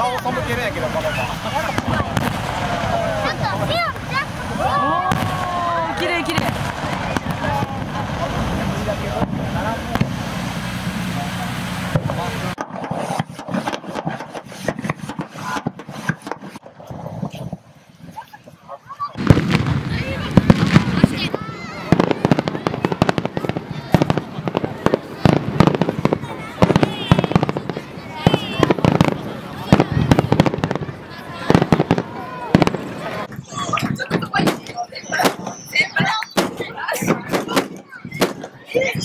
顔背けるんやけどこの子 Okay.